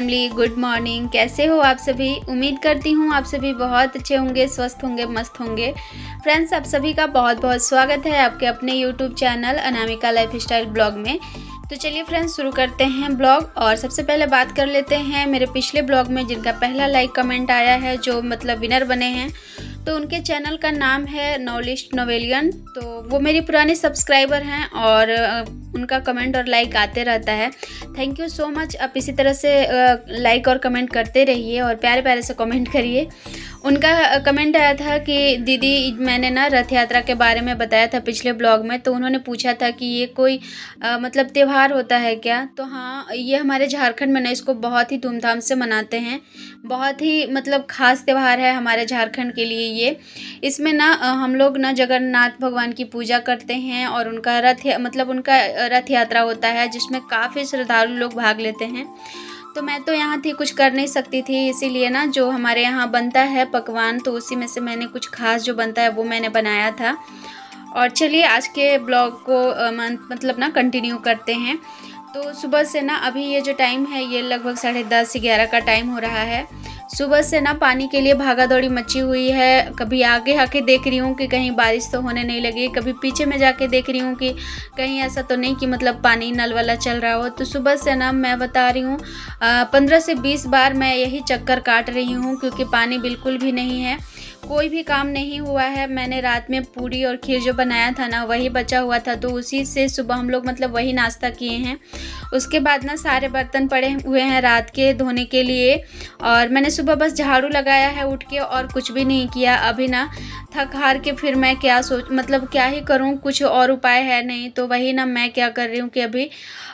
Family good morning कैसे हो आप सभी? उम्मीद करती हूँ आप सभी बहुत अच्छे होंगे, स्वस्थ होंगे, मस्त होंगे। फ्रेंड्स आप सभी का बहुत बहुत स्वागत है आपके अपने YouTube channel Anamika lifestyle blog में। तो चलिए फ्रेंड्स शुरू करते हैं ब्लॉग और सबसे पहले बात कर लेते हैं मेरे पिछले ब्लॉग में जिनका पहला लाइक कमेंट आया है, जो मतलब विनर बने हैं। तो उनके चैनल का नाम है नॉलिस्ट नोवेलियन। तो वो मेरी पुरानी सब्सक्राइबर हैं और उनका कमेंट और लाइक आते रहता है। थैंक यू सो मच आप इसी तरह से लाइक और कमेंट करते रहिए और प्यारे प्यारे से कमेंट करिए। उनका कमेंट आया था कि दीदी मैंने ना रथ यात्रा के बारे में बताया था पिछले ब्लॉग में तो उन्होंने पूछा था कि ये कोई आ, मतलब त्यौहार होता है क्या? तो हाँ ये हमारे झारखंड में ना इसको बहुत ही धूमधाम से मनाते हैं। बहुत ही मतलब ख़ास त्यौहार है हमारे झारखंड के लिए ये। इसमें ना हम लोग ना जगन्नाथ भगवान की पूजा करते हैं और उनका रथ मतलब उनका रथ यात्रा होता है जिसमें काफ़ी श्रद्धालु लोग भाग लेते हैं। तो मैं तो यहाँ थी, कुछ कर नहीं सकती थी, इसीलिए ना जो हमारे यहाँ बनता है पकवान तो उसी में से मैंने कुछ खास जो बनता है वो मैंने बनाया था। और चलिए आज के ब्लॉग को मतलब ना कंटिन्यू करते हैं। तो सुबह से ना अभी ये जो टाइम है, ये लगभग साढ़े दस, ग्यारह का टाइम हो रहा है। सुबह से ना पानी के लिए भागा दौड़ी मची हुई है। कभी आगे आके देख रही हूँ कि कहीं बारिश तो होने नहीं लगी, कभी पीछे में जाके देख रही हूँ कि कहीं ऐसा तो नहीं कि मतलब पानी नल वाला चल रहा हो। तो सुबह से ना मैं बता रही हूँ पंद्रह से बीस बार मैं यही चक्कर काट रही हूँ क्योंकि पानी बिल्कुल भी नहीं है। कोई भी काम नहीं हुआ है, मैंने रात में पूरी और खीर जो बनाया था ना, वही बचा हुआ था। तो उसी से सुबह हम लोग मतलब वही नाश्ता किए हैं। उसके बाद ना सारे बर्तन पड़े हुए हैं रात के धोने के लिए। और मैंने सुबह बस झाड़ू लगाया है उठ के और कुछ भी नहीं किया। अभी ना थक हार के फिर मैं क्या सोच मतलब क्या ही करूँ, कुछ और उपाय है नहीं। तो वही ना मैं क्या कर रही हूँ कि अभी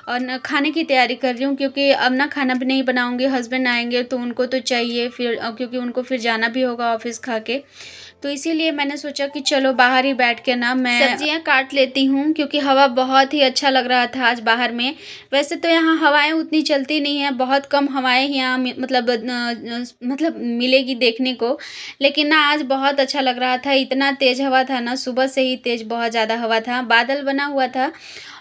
और खाने की तैयारी कर रही हूँ। क्योंकि अब ना खाना भी नहीं बनाऊँगी, हस्बैंड आएँगे तो उनको तो चाहिए फिर क्योंकि उनको फिर जाना भी होगा ऑफ़िस खा के। तो इसीलिए मैंने सोचा कि चलो बाहर ही बैठ के ना मैं सब्ज़ियाँ काट लेती हूँ, क्योंकि हवा बहुत ही अच्छा लग रहा था आज बाहर में। वैसे तो यहाँ हवाएँ उतनी चलती नहीं है, बहुत कम हवाएँ यहाँ मतलब मतलब मिलेगी देखने को। लेकिन ना आज बहुत अच्छा लग रहा था, इतना तेज़ हवा था ना, सुबह से ही तेज़ बहुत ज़्यादा हवा था। बादल बना हुआ था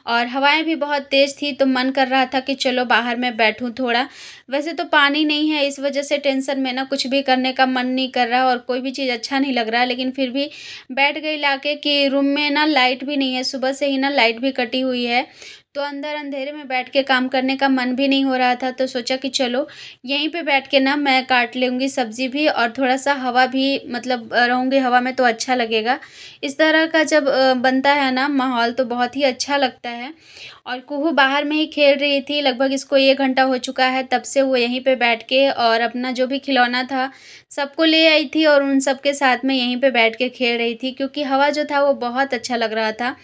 और हवाएँ भी बहुत तेज़ थी तो मन कर रहा था कि चलो बाहर मैं बैठूं थोड़ा। वैसे तो पानी नहीं है, इस वजह से टेंशन में ना कुछ भी करने का मन नहीं कर रहा और कोई भी चीज़ अच्छा नहीं लग रहा, लेकिन फिर भी बैठ गई लाके कि रूम में ना लाइट भी नहीं है, सुबह से ही ना लाइट भी कटी हुई है। तो अंदर अंधेरे में बैठ के काम करने का मन भी नहीं हो रहा था तो सोचा कि चलो, यहीं पे बैठ के ना मैं काट लूँगी सब्ज़ी भी और थोड़ा सा हवा भी मतलब रहूँगी, हवा में तो अच्छा लगेगा। इस तरह का जब बनता है ना माहौल तो बहुत ही अच्छा लगता है। और कुहू बाहर में ही खेल रही थी, लगभग इसको एक घंटा हो चुका है, तब से वो यहीं पे बैठ के और अपना जो भी खिलौना था, सबको ले आई थी और उन सब के साथ में यहीं पे बैठ के खेल रही थी, क्योंकि हवा जो था वो बहुत अच्छा लग रहा था।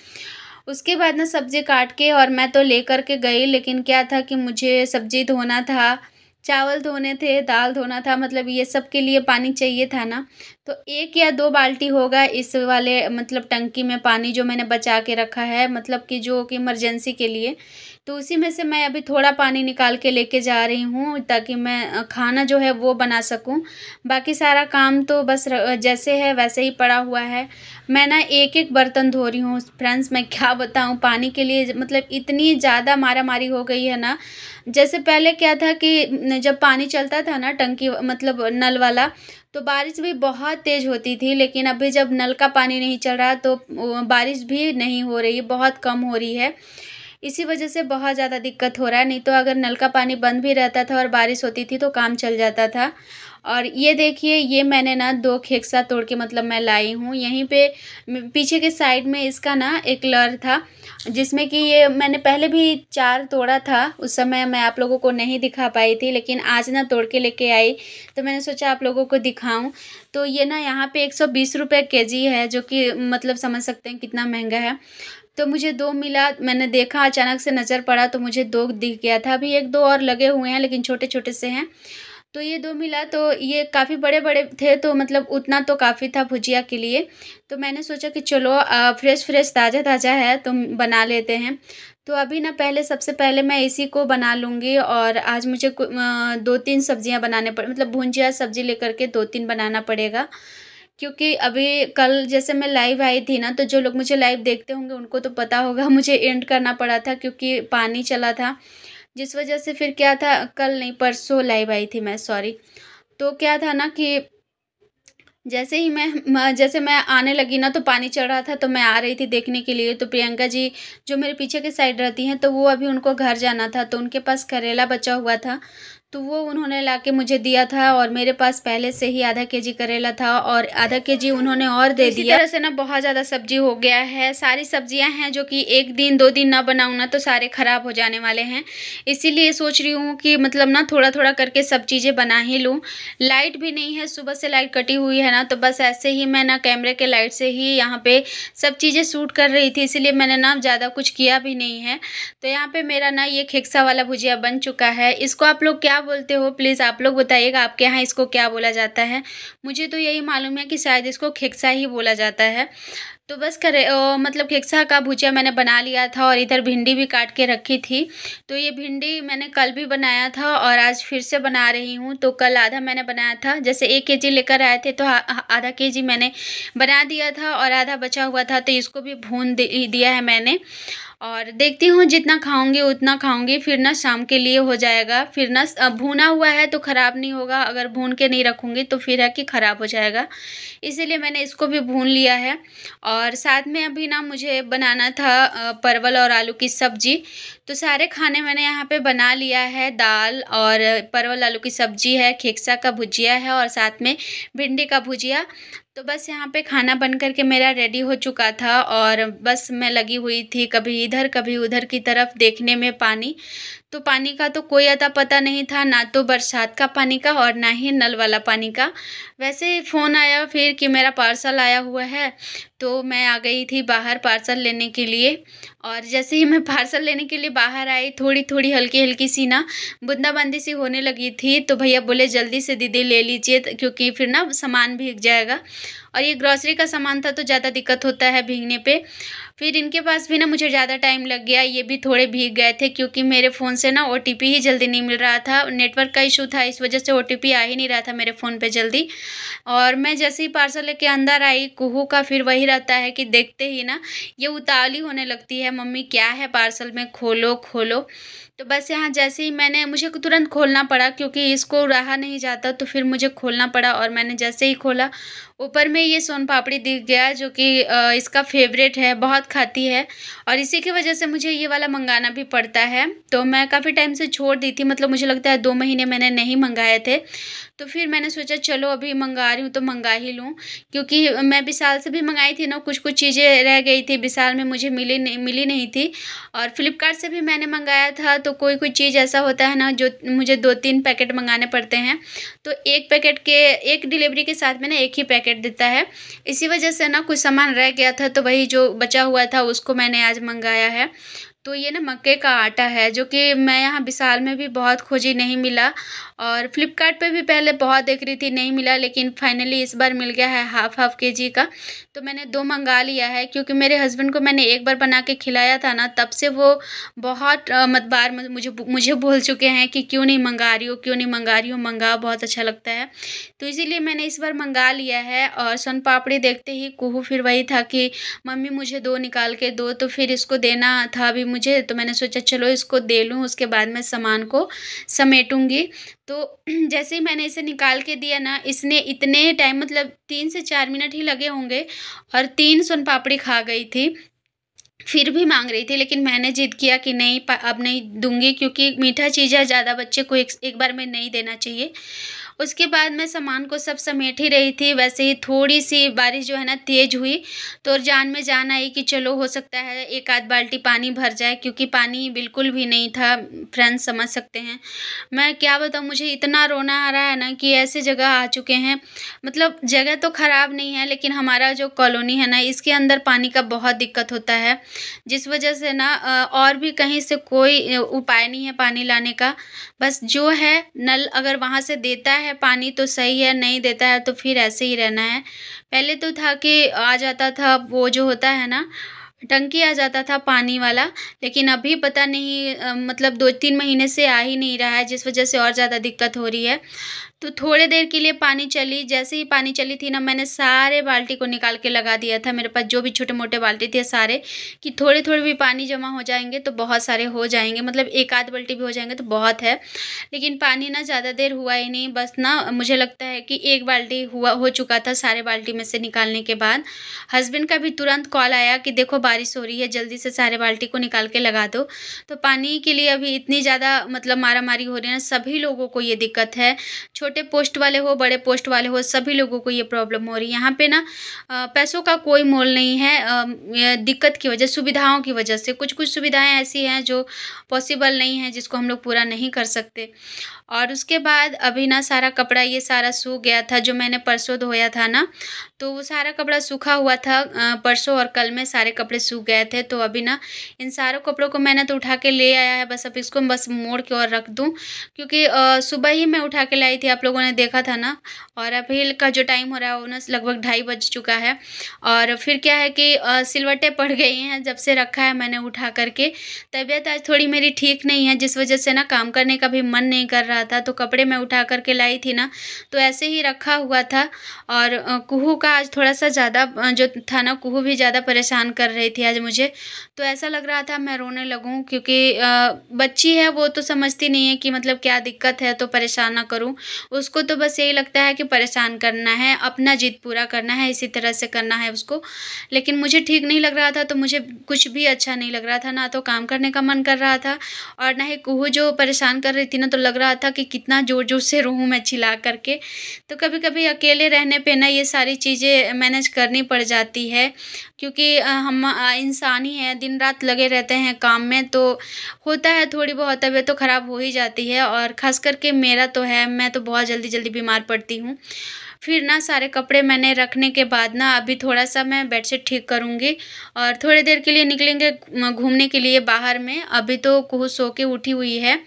उसके बाद ना सब्ज़ी काट के और मैं तो लेकर के गई, लेकिन क्या था कि मुझे सब्ज़ी धोना था, चावल धोने थे, दाल धोना था मतलब ये सब के लिए पानी चाहिए था ना। तो एक या दो बाल्टी होगा इस वाले मतलब टंकी में पानी जो मैंने बचा के रखा है मतलब कि जो कि इमरजेंसी के लिए। तो उसी में से मैं अभी थोड़ा पानी निकाल के लेके जा रही हूँ ताकि मैं खाना जो है वो बना सकूँ। बाकी सारा काम तो बस जैसे है वैसे ही पड़ा हुआ है। मैं ना एक एक बर्तन धो रही हूँ। फ्रेंड्स, मैं क्या बताऊँ? पानी के लिए मतलब इतनी ज़्यादा मारा मारी हो गई है ना। जैसे पहले क्या था कि जब पानी चलता था ना टंकी मतलब नल वाला तो बारिश भी बहुत तेज़ होती थी, लेकिन अभी जब नल का पानी नहीं चल रहा तो बारिश भी नहीं हो रही, बहुत कम हो रही है। इसी वजह से बहुत ज़्यादा दिक्कत हो रहा है। नहीं तो अगर नल का पानी बंद भी रहता था और बारिश होती थी तो काम चल जाता था। और ये देखिए, ये मैंने ना दो खेक्सा तोड़ के मतलब मैं लाई हूँ। यहीं पे पीछे के साइड में इसका ना एक लर था, जिसमें कि ये मैंने पहले भी चार तोड़ा था। उस समय मैं आप लोगों को नहीं दिखा पाई थी, लेकिन आज ना तोड़ के लेके आई। तो मैंने सोचा आप लोगों को दिखाऊँ। तो ये ना यहाँ पे एक सौ बीस रुपये के जी है, जो कि मतलब समझ सकते हैं कितना महँगा है। तो मुझे दो मिला, मैंने देखा, अचानक से नज़र पड़ा तो मुझे दो दिख गया था। अभी एक दो और लगे हुए हैं, लेकिन छोटे छोटे से हैं। तो ये दो मिला तो ये काफ़ी बड़े बड़े थे तो मतलब उतना तो काफ़ी था भुजिया के लिए। तो मैंने सोचा कि चलो फ्रेश फ्रेश ताज़ा ताज़ा है तो बना लेते हैं। तो अभी ना पहले, सबसे पहले मैं इसी को बना लूँगी और आज मुझे दो तीन सब्ज़ियाँ बनाने पड़े मतलब भुंजिया सब्ज़ी लेकर के दो तीन बनाना पड़ेगा। क्योंकि अभी कल जैसे मैं लाइव आई थी ना तो जो लोग मुझे लाइव देखते होंगे, उनको तो पता होगा, मुझे एंड करना पड़ा था क्योंकि पानी चला था। जिस वजह से फिर क्या था, कल नहीं, परसों लाइव आई थी मैं सॉरी तो क्या था ना कि जैसे ही मैं जैसे मैं आने लगी ना तो पानी चढ़ रहा था तो मैं आ रही थी देखने के लिए। तो प्रियंका जी, जो मेरे पीछे के साइड रहती हैं तो वो अभी उनको घर जाना था तो उनके पास करेला बचा हुआ था। तो वो उन्होंने ला के मुझे दिया था और मेरे पास पहले से ही आधा के जी करेला था और आधा के जी उन्होंने और दे दिया। तरह से ना बहुत ज़्यादा सब्ज़ी हो गया है। सारी सब्ज़ियाँ हैं जो कि एक दिन दो दिन ना बनाऊँ ना तो सारे ख़राब हो जाने वाले हैं। इसीलिए सोच रही हूँ कि मतलब ना थोड़ा थोड़ा करके सब चीज़ें बना ही लूँ। लाइट भी नहीं है सुबह से लाइट कटी हुई है ना तो बस ऐसे ही मैं ना कैमरे के लाइट से ही यहाँ पर सब चीज़ें सूट कर रही थी इसीलिए मैंने ना ज़्यादा कुछ किया भी नहीं है। तो यहाँ पर मेरा ना ये खेक्सा वाला भुजिया बन चुका है। इसको आप लोग क्या बोलते हो? प्लीज़ आप लोग बताइएगा आपके यहाँ इसको क्या बोला जाता है। मुझे तो यही मालूम है कि शायद इसको खेक्सा ही बोला जाता है। तो बस करे ओ, मतलब खेक्सा का भुजिया मैंने बना लिया था और इधर भिंडी भी काट के रखी थी। तो ये भिंडी मैंने कल भी बनाया था और आज फिर से बना रही हूँ। तो कल आधा मैंने बनाया था। जैसे एक के जी लेकर आए थे तो आधा के जी मैंने बना दिया था और आधा बचा हुआ था। तो इसको भी भून दिया है मैंने। और देखती हूँ जितना खाऊँगी, उतना खाऊँगी, फिर ना शाम के लिए हो जाएगा। फिर ना भुना हुआ है तो ख़राब नहीं होगा। अगर भून के नहीं रखूँगी तो फिर है कि ख़राब हो जाएगा। इसीलिए मैंने इसको भी भून लिया है। और साथ में अभी ना मुझे बनाना था परवल और आलू की सब्ज़ी। तो सारे खाने मैंने यहाँ पे बना लिया है, दाल और परवल, आलू की सब्ज़ी है, खेक्सा का भुजिया है और साथ में भिंडी का भुजिया। तो बस यहाँ पे खाना बन कर के मेरा रेडी हो चुका था और बस मैं लगी हुई थी कभी इधर, कभी उधर की तरफ़ देखने में पानी। तो पानी का तो कोई अता पता नहीं था, ना तो बरसात का पानी का और ना ही नल वाला पानी का। वैसे फ़ोन आया फिर कि मेरा पार्सल आया हुआ है तो मैं आ गई थी बाहर पार्सल लेने के लिए। और जैसे ही मैं पार्सल लेने के लिए बाहर आई थोड़ी थोड़ी हल्की हल्की सी ना बूंदाबांदी सी होने लगी थी तो भैया बोले, जल्दी से दीदी ले लीजिए, क्योंकि फिर ना सामान भीग जाएगा। और ये ग्रॉसरी का सामान था तो ज़्यादा दिक्कत होता है भीगने पे। फिर इनके पास भी ना मुझे ज़्यादा टाइम लग गया, ये भी थोड़े भीग गए थे क्योंकि मेरे फ़ोन से ना ओटीपी ही जल्दी नहीं मिल रहा था। नेटवर्क का इशू था, इस वजह से ओटीपी आ ही नहीं रहा था मेरे फ़ोन पे जल्दी। और मैं जैसे ही पार्सल लेके अंदर आई, कुहू का फिर वही रहता है कि देखते ही ना, ये उतावली होने लगती है, मम्मी, क्या है पार्सल में? खोलो खोलो। तो बस यहाँ जैसे ही मैंने, मुझे तुरंत खोलना पड़ा क्योंकि इसको रहा नहीं जाता तो फिर मुझे खोलना पड़ा और मैंने जैसे ही खोला, ऊपर में ये सोन पापड़ी दिख गया जो कि इसका फेवरेट है, बहुत खाती है और इसी की वजह से मुझे ये वाला मंगाना भी पड़ता है। तो मैं काफ़ी टाइम से छोड़ दी थी मतलब मुझे लगता है दो महीने मैंने नहीं मंगाए थे। तो फिर मैंने सोचा, चलो अभी मंगा रही हूँ तो मंगा ही लूँ। क्योंकि मैं विशाल से भी मंगाई थी ना कुछ कुछ चीज़ें रह गई थी विशाल में, मुझे मिली नहीं मिली नहीं थी। और फ्लिपकार्ट से भी मैंने मंगाया था तो कोई कोई चीज़ ऐसा होता है ना, जो मुझे दो तीन पैकेट मंगाने पड़ते हैं। तो एक पैकेट के, एक डिलीवरी के साथ में ना एक ही पैकेट देता है। इसी वजह से ना, कुछ सामान रह गया था तो वही जो बचा हुआ था, उसको मैंने आज मंगाया है। तो ये ना मक्के का आटा है, जो कि मैं यहाँ विशाल में भी बहुत खोजी नहीं मिला और फ्लिपकार्ट पे भी पहले बहुत देख रही थी, नहीं मिला, लेकिन फाइनली इस बार मिल गया है हाफ़ हाफ़ के जी का। तो मैंने दो मंगा लिया है, क्योंकि मेरे हस्बैंड को मैंने एक बार बना के खिलाया था ना, तब से वो बहुत मत, बार मुझे मुझे बोल चुके हैं कि क्यों नहीं मंगा रही हो, क्यों नहीं मंगा रही हो, मंगाओ, बहुत अच्छा लगता है। तो इसीलिए मैंने इस बार मंगा लिया है और सोन पापड़ी देखते ही कुहू फिर वही था कि मम्मी मुझे दो निकाल के दो तो फिर इसको देना था, अभी मुझे तो मैंने सोचा चलो इसको दे लूँ उसके बाद मैं सामान को समेटूँगी। तो जैसे ही मैंने इसे निकाल के दिया ना इसने इतने टाइम मतलब तीन से चार मिनट ही लगे होंगे और तीन सोन पापड़ी खा गई थी। फिर भी मांग रही थी लेकिन मैंने जिद किया कि नहीं अब नहीं दूँगी क्योंकि मीठा चीज़ है ज़्यादा बच्चे को एक, एक बार में नहीं देना चाहिए। उसके बाद मैं सामान को सब समेट ही रही थी। वैसे ही थोड़ी सी बारिश जो है ना, तेज़ हुई। तो जान में जान आई कि चलो, हो सकता है एक आध बाल्टी पानी भर जाए, क्योंकि पानी बिल्कुल भी नहीं था। फ्रेंड्स समझ सकते हैं। मैं क्या बताऊँ, मुझे इतना रोना आ रहा है ना कि ऐसे जगह आ चुके हैं। मतलब जगह तो ख़राब नहीं है, लेकिन हमारा जो कॉलोनी है ना, इसके अंदर पानी का बहुत दिक्कत होता है। जिस वजह से ना और भी कहीं से कोई उपाय नहीं है पानी लाने का। बस जो है, नल अगर वहाँ से देता है पानी तो सही है, नहीं देता है तो फिर ऐसे ही रहना है। पहले तो था कि आ जाता था वो जो होता है ना टंकी आ जाता था पानी वाला, लेकिन अभी पता नहीं मतलब दो, तीन महीने से आ ही नहीं रहा है, जिस वजह से और ज़्यादा दिक्कत हो रही है। तो थोड़े देर के लिए पानी चली, जैसे ही पानी चली थी ना, मैंने सारे बाल्टी को निकाल के लगा दिया था, मेरे पास जो भी छोटे मोटे बाल्टी थे सारे, कि थोड़े थोड़े भी पानी जमा हो जाएँगे तो बहुत सारे हो जाएँगे मतलब एक आध बाल्टी भी हो जाएँगे तो बहुत है। लेकिन पानी ना ज़्यादा देर हुआ ही नहीं, बस ना मुझे लगता है कि एक बाल्टी हुआ, हो चुका था सारे बाल्टी में से निकालने के बाद। हस्बैंड का भी तुरंत कॉल आया कि देखो बारिश हो रही है, जल्दी से सारे बाल्टी को निकाल के लगा दो। तो पानी के लिए अभी इतनी ज़्यादा मतलब मारा मारी हो रही है सभी लोगों को ये दिक्कत है। छोटे पोस्ट वाले हो, बड़े पोस्ट वाले हो, सभी लोगों को ये प्रॉब्लम हो रही है। यहाँ पे ना पैसों का कोई मोल नहीं है दिक्कत की वजह, सुविधाओं की वजह से। कुछ कुछ सुविधाएँ ऐसी हैं जो पॉसिबल नहीं है, जिसको हम लोग पूरा नहीं कर सकते। और उसके बाद अभी ना सारा कपड़ा, ये सारा सूख गया था, जो मैंने परसों धोया था ना तो वो सारा कपड़ा सूखा हुआ था परसों और कल में सारे कपड़े सूख गए थे तो अभी ना इन सारों कपड़ों को मैंने तो उठा के ले आया है, बस अब इसको बस मोड़ के और रख दूँ, क्योंकि सुबह ही मैं उठा के लाई थी, आप लोगों ने देखा था ना, और अभी का जो टाइम हो रहा है, वो ना लगभग ढाई बज चुका है, और फिर क्या है कि सिलवटे पड़ गई हैं, जब से रखा है मैंने उठा करके, तबीयत आज थोड़ी मेरी ठीक नहीं है, जिस वजह से ना काम करने का भी मन नहीं कर रहा था तो कपड़े मैं उठा करके लाई थी ना तो ऐसे ही रखा हुआ था, और कुहू का आज थोड़ा सा ज़्यादा जो था ना, कुहू भी ज़्यादा परेशान कर रही थी आज मुझे। तो ऐसा लग रहा था मैं रोने लगूँ, क्योंकि बच्ची है वो तो समझती नहीं है कि मतलब क्या दिक्कत है तो परेशान ना करूँ। उसको तो बस यही लगता है कि परेशान करना है, अपना जिद पूरा करना है, इसी तरह से करना है उसको। लेकिन मुझे ठीक नहीं लग रहा था तो मुझे कुछ भी अच्छा नहीं लग रहा था, ना तो काम करने का मन कर रहा था, और ना ही कुहू जो परेशान कर रही थी ना तो लग रहा था कि कितना ज़ोर ज़ोर से रोहूँ मैं चिल्ला करके। तो कभी कभी अकेले रहने पे ना ये सारी चीज़ें मैनेज करनी पड़ जाती है, क्योंकि हम इंसान ही हैं, दिन रात लगे रहते हैं काम में तो होता है थोड़ी बहुत, तबीयत तो ख़राब हो ही जाती है और ख़ास करके मेरा तो है, मैं तो बहुत जल्दी जल्दी बीमार पड़ती हूँ। फिर ना सारे कपड़े मैंने रखने के बाद ना अभी थोड़ा सा मैं बेडशीट ठीक करूँगी और थोड़ी देर के लिए निकलेंगे घूमने के लिए बाहर में, अभी तो कुहू सो के उठी हुई है।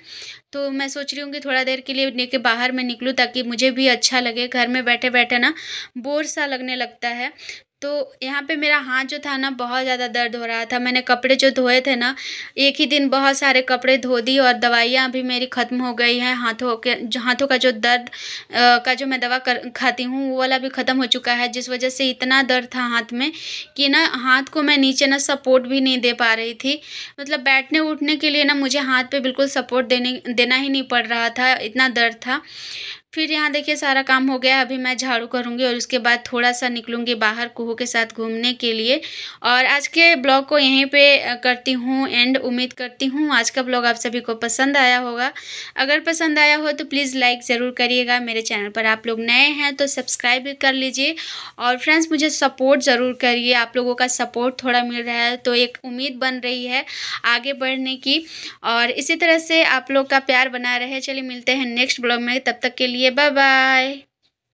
तो मैं सोच रही हूँ कि थोड़ा देर के लिए लेके बाहर में निकलूँ ताकि मुझे भी अच्छा लगे, घर में बैठे बैठे ना बोर सा लगने लगता है। तो यहाँ पे मेरा हाथ जो था ना, बहुत ज़्यादा दर्द हो रहा था। मैंने कपड़े जो धोए थे ना, एक ही दिन बहुत सारे कपड़े धो दी और दवाइयाँ भी मेरी ख़त्म हो गई हैं। हाथों के, जो हाथों का जो दर्द का जो मैं दवा कर, खाती हूँ, वो वाला भी ख़त्म हो चुका है, जिस वजह से इतना दर्द था हाथ में कि ना, हाथ को मैं नीचे ना सपोर्ट भी नहीं दे पा रही थी। मतलब बैठने उठने के लिए ना, मुझे हाथ पे बिल्कुल सपोर्ट देने, देना ही नहीं पड़ रहा था, इतना दर्द था। फिर यहाँ देखिए सारा काम हो गया, अभी मैं झाड़ू करूँगी और उसके बाद थोड़ा सा निकलूँगी बाहर कुहू के साथ घूमने के लिए। और आज के ब्लॉग को यहीं पे करती हूँ, एंड उम्मीद करती हूँ आज का ब्लॉग आप सभी को पसंद आया होगा। अगर पसंद आया हो तो प्लीज़ लाइक ज़रूर करिएगा, मेरे चैनल पर आप लोग नए हैं तो सब्सक्राइब भी कर लीजिए। और फ्रेंड्स मुझे सपोर्ट ज़रूर करिए, आप लोगों का सपोर्ट थोड़ा मिल रहा है तो एक उम्मीद बन रही है आगे बढ़ने की। और इसी तरह से आप लोग का प्यार बना रहे। चलिए मिलते हैं नेक्स्ट ब्लॉग में, तब तक के लिए you. Bye bye.